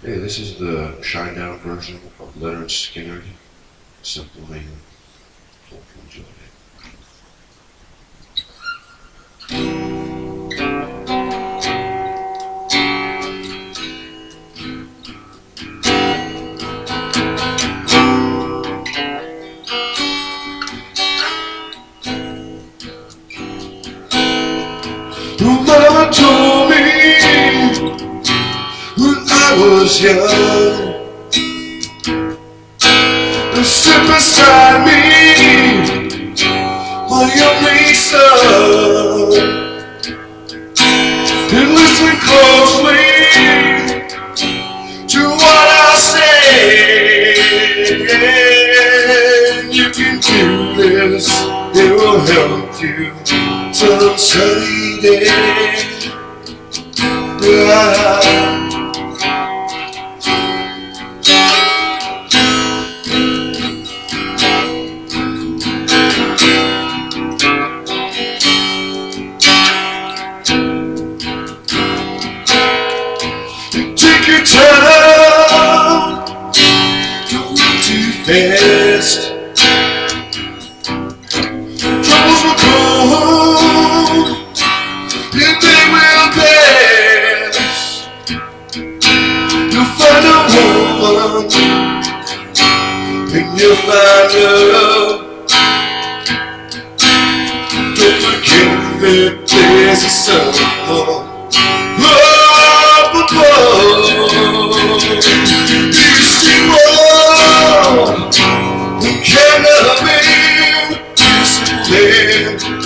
Hey, this is the Shinedown version of Lynyrd Skynyrd, Simple Man. Hope you enjoy it. Was young sit beside me, my only son, and listen closely to what I say. You can do this, it will help you some sunny day. Ah. Your don't too fast. Troubles will come, and they will pass. You'll find a woman, and you'll find love. Disciplined?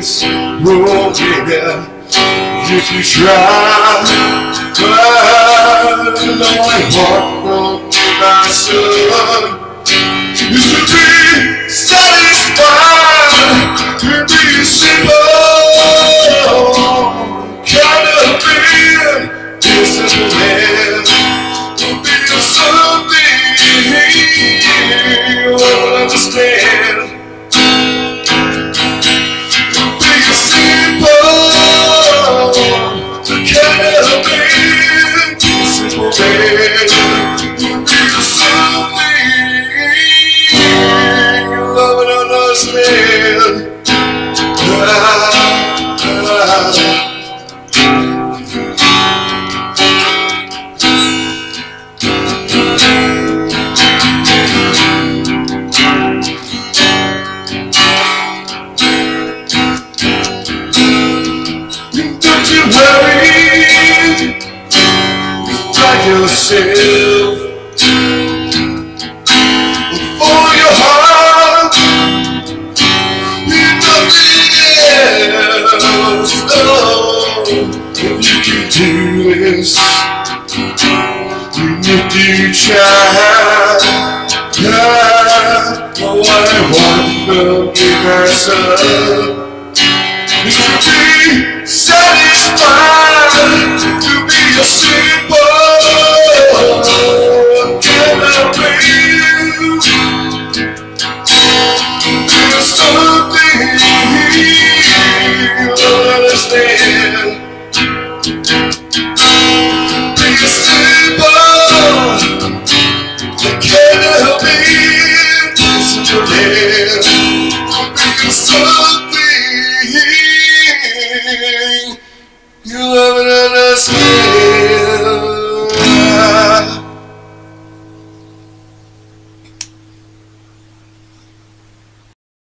Oh yeah, if you try. But I from you, my son, yourself for your heart. You nothing else. Oh, and you can do this. You need to try. Yeah, oh, I you, my son is to be satisfied, to be a simple to be something you love it.